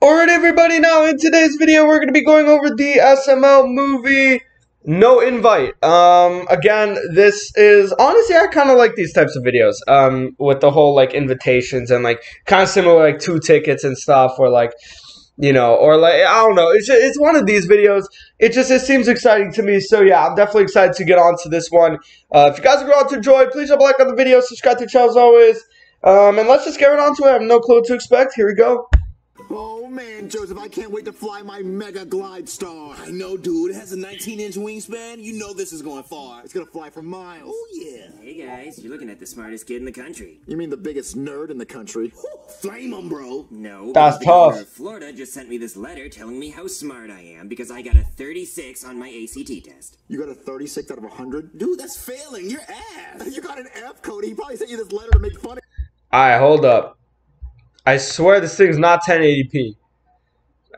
Alright everybody, now in today's video we're going to be going over the SML movie No Invite. Um, again, this is, honestly I kind of like these types of videos, um, with the whole like invitations and like kind of similar like two tickets and stuff or like, you know, or like, I don't know, it's, just, it's one of these videos, it just, it seems exciting to me, so yeah, I'm definitely excited to get on to this one. Uh, if you guys are going to enjoy, please drop a like on the video, subscribe to the channel as always, um, and let's just get right on to it, I have no clue what to expect, here we go. Oh man, Joseph, I can't wait to fly my Mega Glide Star. I know, dude. It has a 19 inch wingspan. You know this is going far. It's gonna fly for miles. Oh, yeah. Hey guys, you're looking at the smartest kid in the country. You mean the biggest nerd in the country? Flame 'em, bro. No, That's tough. Florida just sent me this letter telling me how smart I am because I got a 36 on my ACT test. You got a 36 out of 100? Dude, that's failing. Your ass. You got an F, Cody. He probably sent you this letter to make fun of Alright, hold up. I swear this thing's not 1080p.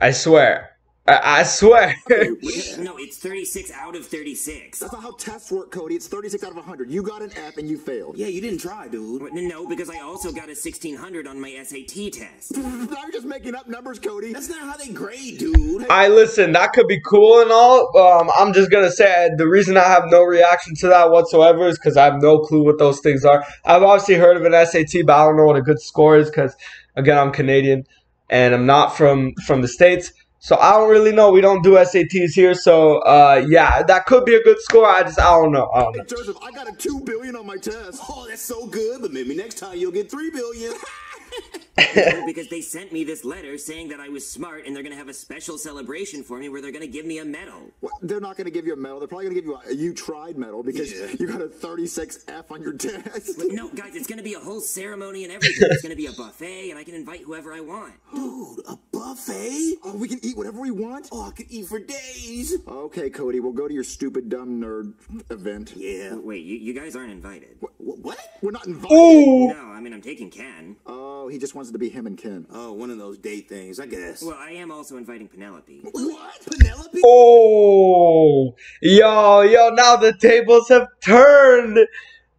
I swear. I, I swear. No, it's 36 out of 36. That's not how tests work, Cody. It's 36 out of 100. You got an F and you failed. Yeah, you didn't try, dude. No, because I also got a 1600 on my SAT test. now you're just making up numbers, Cody. That's not how they grade, dude. I listen, that could be cool and all. Um, I'm just gonna say the reason I have no reaction to that whatsoever is because I have no clue what those things are. I've obviously heard of an SAT, but I don't know what a good score is because, again, I'm Canadian and I'm not from from the states. So I don't really know. We don't do SATs here, so uh, yeah, that could be a good score. I just I don't know. I don't know. Hey, Joseph, I got a 2 billion on my test. Oh, that's so good, but maybe next time you'll get 3 billion. No, because they sent me this letter saying that I was smart and they're gonna have a special celebration for me where they're gonna give me a medal. What, they're not going to give you a medal. They're probably going to give you a you tried medal because Yeah. you got a 36 F on your test. No, guys, it's gonna be a whole ceremony and everything. It's gonna be a buffet and I can invite whoever I want. dude, a buffet? Oh, we can eat whatever we want? Oh, I could eat for days. Okay, Cody, we'll go to your stupid dumb nerd event. Yeah. Wait, you, you guys aren't invited. Wh- What? We're not invited. Ooh. No, I mean I'm taking Ken. Oh, Oh, he just wants it to be him and Ken. Oh, one of those date things, I guess. Well, I am also inviting Penelope. What? Penelope? Oh, yo, yo, now the tables have turned.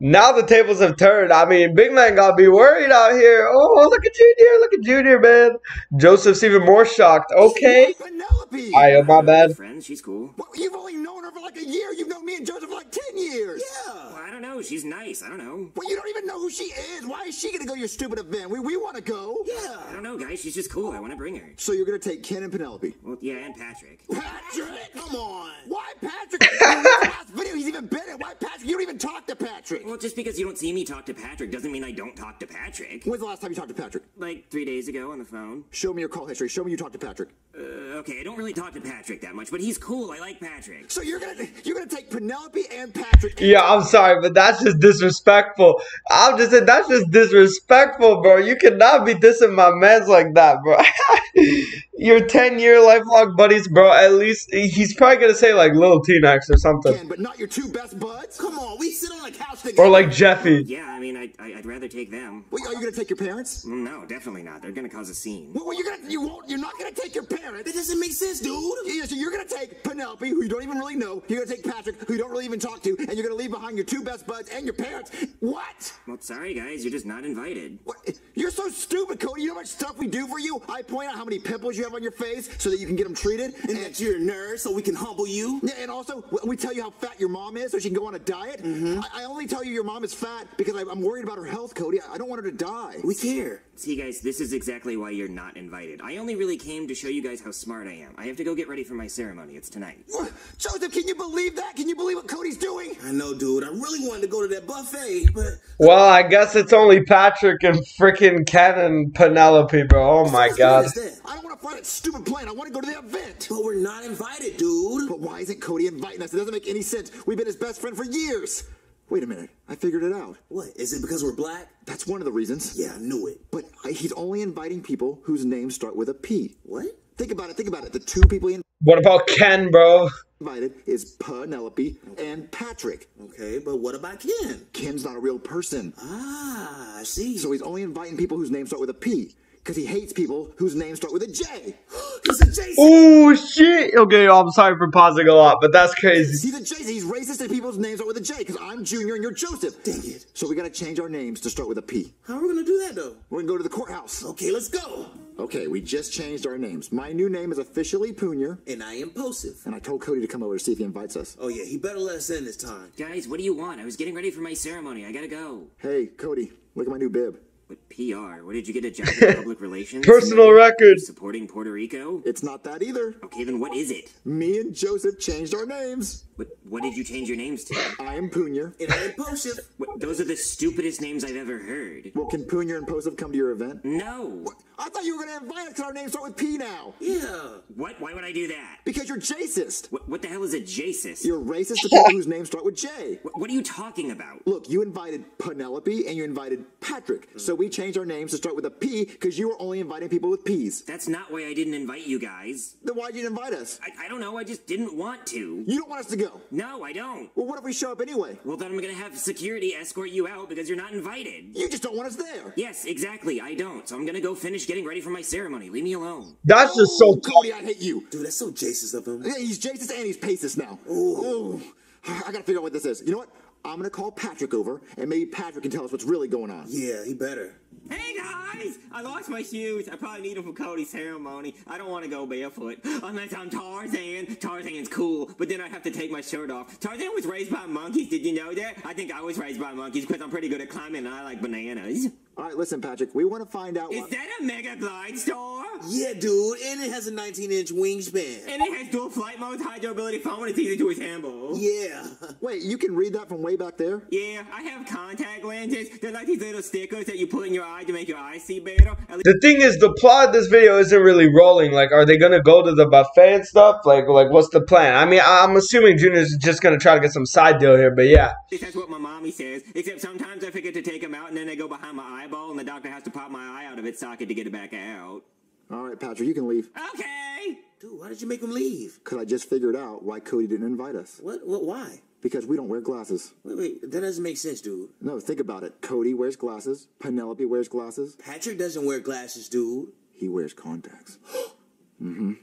Now the tables have turned. I mean, big man gotta be worried out here. Oh, look at Junior, look at Junior, man. Joseph's even more shocked. Okay. Penelope! I am my bad. Friends, she's cool. Well, you've only known her for like a year. You've known me and Joseph for like 10 years. Well, I don't know. She's nice. I don't know. Well, you don't even know who she is. Why is she going to go to your stupid event? We, we want to go. Yeah. I don't know, guys. She's just cool. I want to bring her. So you're going to take Ken and Penelope. Well, yeah, and Patrick. Patrick! Come on. Why Patrick? the last video he's even been in. Why Patrick? You don't even talk to Patrick. Well, just because you don't see me talk to Patrick doesn't mean I don't talk to Patrick. When's the last time you talked to Patrick? Like three days ago on the phone. Show me your call history. Show me you talked to Patrick. Uh, okay, I don't really talk to Patrick that much, but he's cool. I like Patrick. So you're gonna you're gonna take Penelope and Patrick. And Yeah, I'm sorry, but that's just disrespectful. I'm just saying that's just disrespectful, bro. You cannot be dissing my mans like that, bro. Your 10 year lifelong buddies, bro. At least he's probably gonna say like little T next or something. Ken, but not your two best buds. Come on, we sit on the couch together. Or like Jeffy. Yeah, I mean, I, I, I'd rather take them. Wait, are you gonna take your parents? No, definitely not. They're gonna cause a scene. Well, you're gonna you won't. You're not gonna take your parents. That doesn't make sense, dude. Yeah, so you're gonna take Penelope, who you don't even really know. You're gonna take Patrick, who you don't really even talk to, and you're gonna leave behind your two best buds and your parents. What? Well, sorry, guys. You're just not invited. What? You're so stupid, Cody. You know how much stuff we do for you? I point out how many pimples you have on your face so that you can get them treated. And that you're a nerd, so we can humble you. Yeah, and also we- we tell you how fat your mom is so she can go on a diet. Mm-hmm. I, I only tell you your mom is fat because I, I'm worried about her health, Cody. I, I don't want her to die. We care. See, guys, this is exactly why you're not invited. I only really came to show you guys how smart I am. I have to go get ready for my ceremony. It's tonight. What? Joseph, can you believe that? Can you believe what Cody's doing? I know, dude. I really wanted to go to that buffet, but Well, I guess it's only Patrick and freaking Ken and Penelope, bro. Oh my god. I don't want to fly that stupid plane. I want to go to the event. But we're not invited, dude. But why isn't Cody inviting us? It doesn't make any sense. We've been his best friend for years. Wait a minute. I figured it out. What? Is it because we're black? That's one of the reasons. Yeah, I knew it. But I, he's only inviting people whose names start with a P. What? Think about it. Think about it. The two people he What about Ken, bro? invited is Penelope and Patrick. Okay, but what about Ken? Ken's not a real person. Ah, I see. So he's only inviting people whose names start with a P. Because he hates people whose names start with a J. Look, it's a Jason. Oh shit! Okay, I'm sorry for pausing a lot, but that's crazy. He's a Jason. He's racist and people's names start with a J because I'm Junior and you're Joseph. Dang it. So we gotta change our names to start with a P. How are we gonna do that though? We're gonna go to the courthouse. Okay, let's go. Okay, we just changed our names. My new name is officially Punier, And I impulsive. and I told Cody to come over to see if he invites us. Oh yeah, he better let us in this time. Guys, what do you want? I was getting ready for my ceremony. I gotta go. Hey, Cody, look at my new bib. What PR? What did you get a job in public relations? Personal record. Supporting Puerto Rico? It's not that either. Okay, then what is it? Me and Joseph changed our names. What, what did you change your names to? I am Punya. And I impulsive. What, those are the stupidest names I've ever heard. Well, can Punya and Posef come to your event? No. I thought you were gonna invite us because our names start with P now. Yeah. What? Why would I do that? Because you're Jacist. What, what the hell is a Jasis? You're racist to people whose names start with J. What, are you talking about? Look, you invited Penelope and you invited Patrick. Hmm. So we changed our names to start with a P because you were only inviting people with P's. That's not why I didn't invite you guys. Then why'd you invite us? I, I don't know, I just didn't want to. You don't want us to go. No, I don't. Well, what if we show up anyway? Well, then I'm gonna have security escort you out because you're not invited. You just don't want us there. Yes, exactly, I don't. So I'm gonna go finish getting ready for my ceremony. Leave me alone. That's just so Oh, Cody, I hate you. Dude, that's so Jason's of him. Yeah, he's Jacist and he's Pacis now. Ooh. I gotta figure out what this is. You know what? I'm gonna call Patrick over, and maybe Patrick can tell us what's really going on. Yeah, he better. Hey guys! I lost my shoes. I probably need them for Cody's ceremony. I don't want to go barefoot. Unless I'm Tarzan. Tarzan's cool, but then I have to take my shirt off. Tarzan was raised by monkeys. Did you know that? I think I was raised by monkeys because I'm pretty good at climbing and I like bananas. All right, listen, Patrick. We want to find out. Is What... that a Mega Glide Star? Yeah, dude, and it has a 19 inch wingspan. And it has dual flight modes, high durability foam, and it's easy to assemble. Yeah. Wait, you can read that from way back there? Yeah, I have contact lenses. They're like these little stickers that you put in your eye to make your eyes see better. The thing is, the plot of this video isn't really rolling. Like, are they gonna go to the buffet and stuff? Like, like what's the plan? I mean, I'm assuming Junior's just gonna try to get some side deal here, but yeah. that's what my mommy says. Except sometimes I forget to take them out, and then they go behind my eyeball, and the doctor has to pop my eye out of its socket to get it back out. All right, Patrick, you can leave. Okay. Dude, why did you make him leave? Because I just figured out why Cody didn't invite us. What? What? Why? Because we don't wear glasses. Wait, wait, that doesn't make sense, dude. No, think about it. Cody wears glasses. Penelope wears glasses. Patrick doesn't wear glasses, dude. He wears contacts. mm-hmm.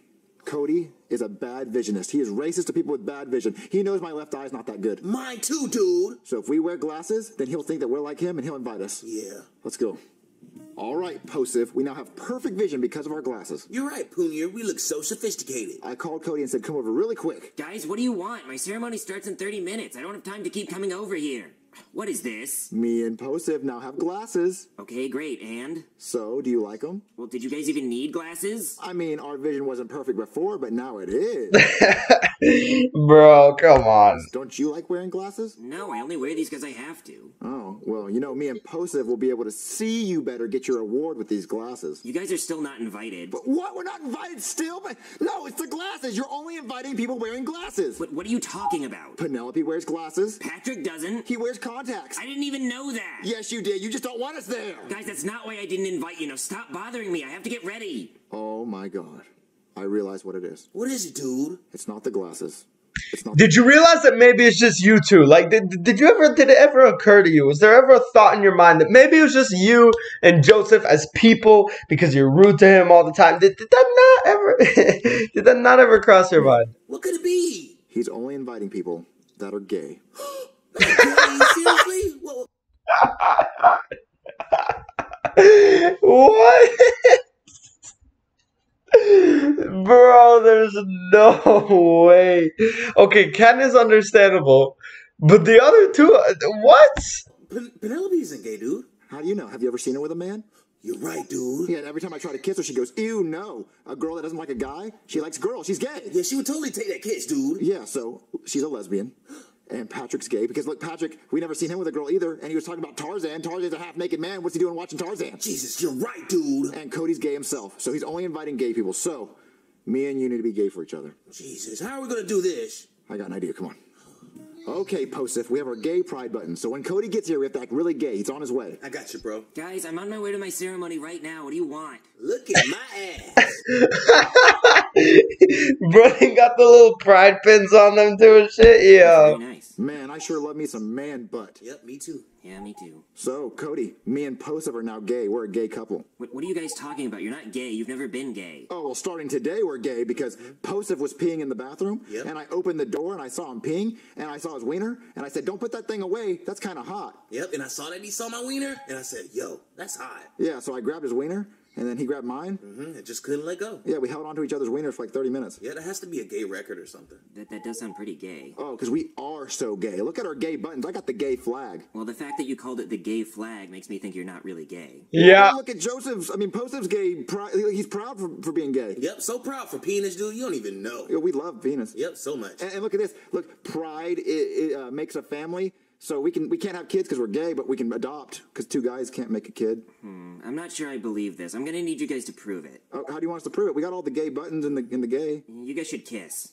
Cody is a bad visionist. He is racist to people with bad vision. He knows my left eye is not that good. Mine too, dude. So if we wear glasses, then he'll think that we're like him and he'll invite us. Yeah. Let's go. All right, Posif, we now have perfect vision because of our glasses. You're right, Punier. We look so sophisticated. I called Cody and said, come over really quick. Guys, what do you want? My ceremony starts in 30 minutes. I don't have time to keep coming over here. What is this? Me and Posif now have glasses. Okay, great. And? So, do you like them? Well, did you guys even need glasses? I mean, our vision wasn't perfect before, but now it is. Bro, come on. Don't you like wearing glasses? No, I only wear these because I have to. Oh, well, you know, me and Posif will be able to see you better get your award with these glasses. You guys are still not invited. But what? We're not invited still? But no, it's the glasses. You're only inviting people wearing glasses. What, what are you talking about? Penelope wears glasses. Patrick doesn't. He wears contacts. I didn't even know that. Yes, you did. You just don't want us there. Guys, that's not why I didn't invite you. Now stop bothering me. I have to get ready. Oh my god. I realize what it is. What is it, dude? It's not the glasses. It's not. Did you realize that maybe it's just you two? Like, did, did you ever, did it ever occur to you? Was there ever a thought in your mind that maybe it was just you and Joseph as people because you're rude to him all the time? Did, did that not ever, did that not ever cross your mind? What could it be? He's only inviting people that are gay. Really? Seriously? What? what? Bro, there's no way. Okay, Ken is understandable, but the other two, uh, what? Pen- Penelope isn't gay, dude. How do you know? Have you ever seen her with a man? You're right, dude. Yeah, and every time I try to kiss her, she goes, ew, no. A girl that doesn't like a guy, she likes girls. She's gay. Yeah, she would totally take that kiss, dude. Yeah, so she's a lesbian. And Patrick's gay because look, Patrick, we never seen him with a girl either. And he was talking about Tarzan. Tarzan's a half naked man. What's he doing watching Tarzan? Jesus, you're right, dude. And Cody's gay himself. So he's only inviting gay people. So me and you need to be gay for each other. Jesus, how are we gonna do this? I got an idea. Come on. Okay, Posif, we have our gay pride button. So when Cody gets here, we have to act really gay. He's on his way. I got you, bro. Guys, I'm on my way to my ceremony right now. What do you want? Look at my ass. Bro, he got the little pride pins on them too and shit. Very Yeah. Man, I sure love me some man butt. Yep, me too. Yeah, me too. So, Cody, me and Posef are now gay. We're a gay couple. What, what are you guys talking about? You're not gay. You've never been gay. Oh, well, starting today, we're gay because mm-hmm. Posef was peeing in the bathroom, Yep. and I opened the door and I saw him peeing, and I saw his wiener, and I said, Don't put that thing away. That's kind of hot. Yep, and I saw that he saw my wiener, and I said, yo, that's hot. Yeah, so I grabbed his wiener, and then he grabbed mine. Mm-hmm. I just couldn't let go. Yeah, we held onto each other's wieners for like 30 minutes. Yeah, that has to be a gay record or something. That, that does sound pretty gay. Oh, because we are so gay. Look at our gay buttons. I got the gay flag. Well, the fact that you called it the gay flag makes me think you're not really gay. Yeah. Look at Joseph's. I mean, Joseph's gay. Pr- he's proud for, for being gay. Yep, so proud for penis, dude. You don't even know. Yeah, we love penis. Yep, so much. And, and look at this. Look, pride it, it, uh, makes a family. So we can we can't have kids because we're gay, but we can adopt because two guys can't make a kid. I'm not sure I believe this. I'm gonna need you guys to prove it. Oh, how do you want us to prove it? We got all the gay buttons in the in the gay. You guys should kiss.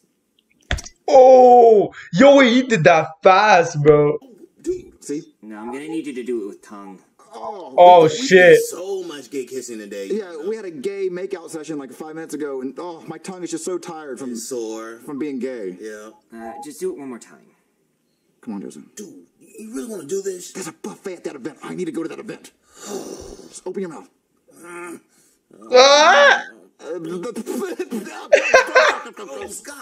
Oh, yo, he did that fast, bro. See? No, I'm gonna need you to do it with tongue. Oh, Oh We shit. did so much gay kissing today. yeah. We had a gay makeout session like five minutes ago, and oh, my tongue is just so tired from Sore. from being gay. Yeah. Uh, just do it one more time. Come on, Joseph. Dude, you really want to do this? There's a buffet at that event. I need to go to that event. Just open your mouth.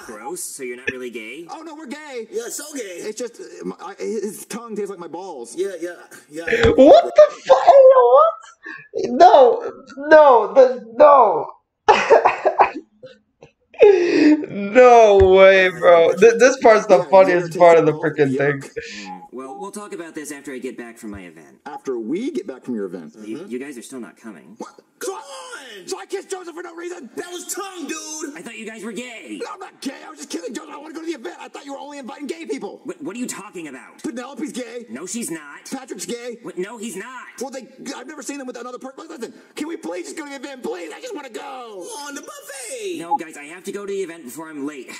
Gross. So you're not really gay? oh no, we're gay. Yeah, so gay. It's just uh, my, I, his tongue tastes like my balls. Yeah, yeah, yeah. What the fuck? What? No, no, the, no. no way, bro. Th- this part's the funniest part of the freaking thing. Well, we'll talk about this after I get back from my event. After we get back from your event. You, you guys are still not coming. What? Come on! So I kissed Joseph for no reason? That was tongue, dude! I thought you guys were gay. No, I'm not gay. I was just kidding, Joseph. I want to go to the event. I thought you were only inviting gay people. What, what are you talking about? Penelope's gay. No, she's not. Patrick's gay. What? No, he's not. Well, they, I've never seen them with another person. Listen, can we please just go to the event? Please, I just want to go. On the buffet! No, guys, I have to go to the event before I'm late.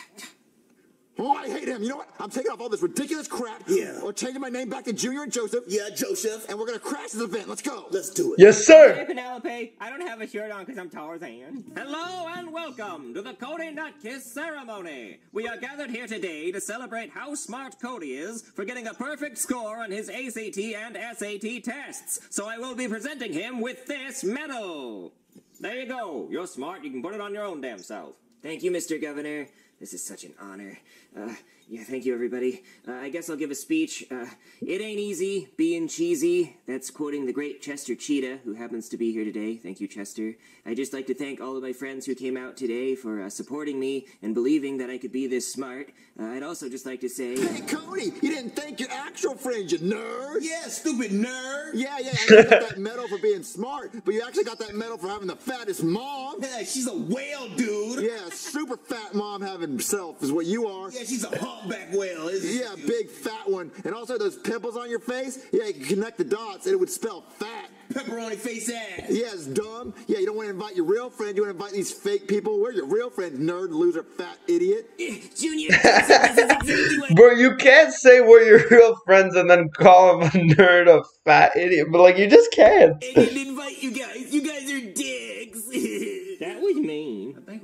Oh, I hate him. You know what? I'm taking off all this ridiculous crap. Yeah. Or changing my name back to Junior and Joseph. Yeah, Joseph. And we're going to crash this event. Let's go. Let's do it. Yes, sir. Hey, sir. Penelope, I don't have a shirt on because I'm Tarzan. Hello and welcome to the Cody Nut Kiss ceremony. We are gathered here today to celebrate how smart Cody is for getting a perfect score on his ACT and SAT tests. So I will be presenting him with this medal. There you go. You're smart. You can put it on your own damn self. Thank you, Mr. Governor. This is such an honor. Uh, yeah, thank you, everybody. Uh, I guess I'll give a speech. Uh, it ain't easy being cheesy. That's quoting the great Chester Cheetah, who happens to be here today. Thank you, Chester. I'd just like to thank all of my friends who came out today for uh, supporting me and believing that I could be this smart. Uh, I'd also just like to say. Hey, Cody, you nerd. Yeah, stupid nerd! Yeah, yeah, and you got that medal for being smart, but you actually got that medal for having the fattest mom. Yeah, she's a whale, dude! Yeah, super fat mom having self is what you are. Yeah, she's a humpback whale, isn't she? Yeah, big fat one. And also those pimples on your face. Yeah, you can connect the dots and it would spell fat. Pepperoni face ass! Yeah, it's dumb. Yeah, you don't want to invite your real friend. You want to invite these fake people. Where are your real friends, nerd, loser, fat idiot? Junior, this is exactly what Bro, you can't say we're your real friends and then call him a nerd, a fat idiot. But like, you just can't. I didn't invite you guys. You guys are dicks.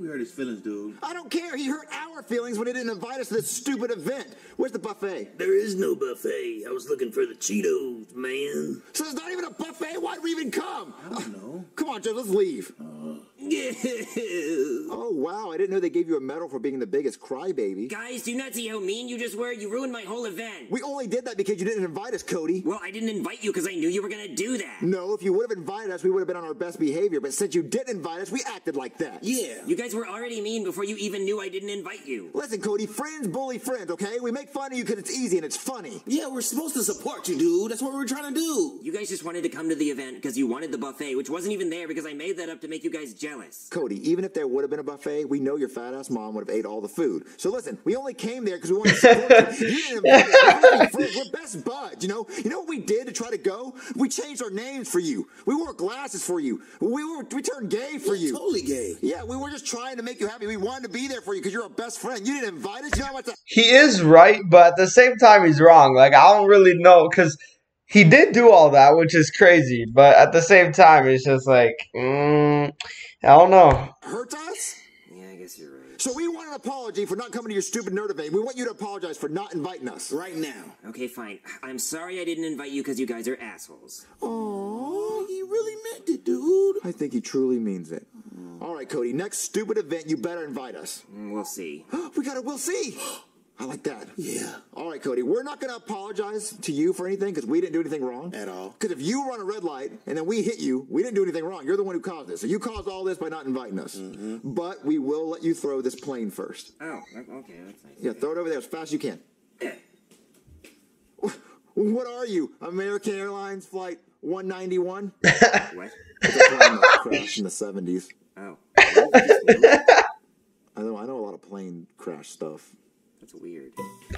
Hurt his feelings, dude. I don't care. He hurt our feelings when he didn't invite us to this stupid event. Where's the buffet? There is no buffet. I was looking for the Cheetos, man. So there's not even a buffet? Why'd we even come? I don't know. Come on, Joe, let's leave. Uh, Oh, wow. I didn't know they gave you a medal for being the biggest crybaby. guys, do you not see how mean you just were? You ruined my whole event. We only did that because you didn't invite us, Cody. Well, I didn't invite you because I knew you were gonna do that. No, if you would have invited us, we would have been on our best behavior. But since you didn't invite us, we acted like that. Yeah. You guys were already mean before you even knew I didn't invite you. Listen, Cody, friends bully friends, okay? We make fun of you because it's easy and it's funny. Yeah, we're supposed to support you, dude. That's what we're trying to do. You guys just wanted to come to the event because you wanted the buffet, which wasn't even there because I made that up to make you guys jealous. Cody, even if there would have been a buffet, we know your fat ass mom would have ate all the food. So listen, we only came there because we wanted to support you. You didn't invite us. We're supposed to be friends. We're best buds, you know? You know what we did to try to go? We changed our names for you. We wore glasses for you. We were we turned gay for you. Totally gay. Yeah, we were just trying to make you happy. We wanted to be there for you because you're our best friend. You didn't invite us. You know how much He is right, but at the same time, he's wrong. Like, I don't really know because he did do all that, which is crazy. But at the same time, it's just like, mm, I don't know. hurts us? Yeah, I guess you're right. So we want an apology for not coming to your stupid nerd event. We want you to apologize for not inviting us. Right now. Okay, fine. I'm sorry I didn't invite you because you guys are assholes. Oh, he really meant it, dude. I think he truly means it. All right, Cody. Next stupid event, you better invite us. Mm, We'll see. we got it, We'll see. I like that. Yeah. All right, Cody. We're not going to apologize to you for anything because we didn't do anything wrong. At all. Because if you run a red light and then we hit you, we didn't do anything wrong. You're the one who caused this. So you caused all this by not inviting us. Mm-hmm. But we will let you throw this plane first. Oh, okay, that's nice. Yeah, throw it over there as fast as you can. What are you? American Airlines Flight 191? What? It's a plane that crashed in the 70s. Oh, I know, I know a lot of plane crash stuff. That's weird.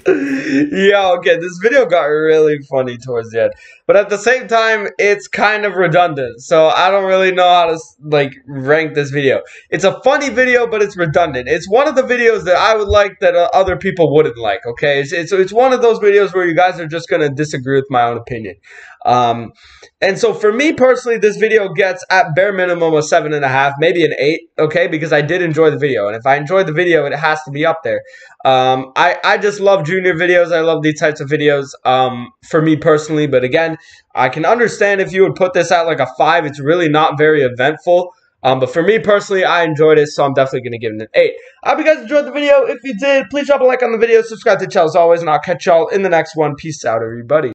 Yeah, okay, this video got really funny towards the end. But at the same time, it's kind of redundant. So I don't really know how to like rank this video. It's a funny video, but it's redundant. It's one of the videos that I would like that uh, other people wouldn't like, okay? It's, it's, it's one of those videos where you guys are just going to disagree with my own opinion. Um, and so for me personally, this video gets at bare minimum a seven and a half, maybe an eight, okay? Because I did enjoy the video. And if I enjoyed the video, it has to be up there. Um, I, I just love junior videos. I love these types of videos um, for me personally. But again, I can understand if you would put this at like a five. It's really not very eventful. Um, but for me personally, I enjoyed it, so I'm definitely going to give it an 8. I hope you guys enjoyed the video. If you did, please drop a like on the video, subscribe to the channel as always, and I'll catch y'all in the next one. Peace out, everybody.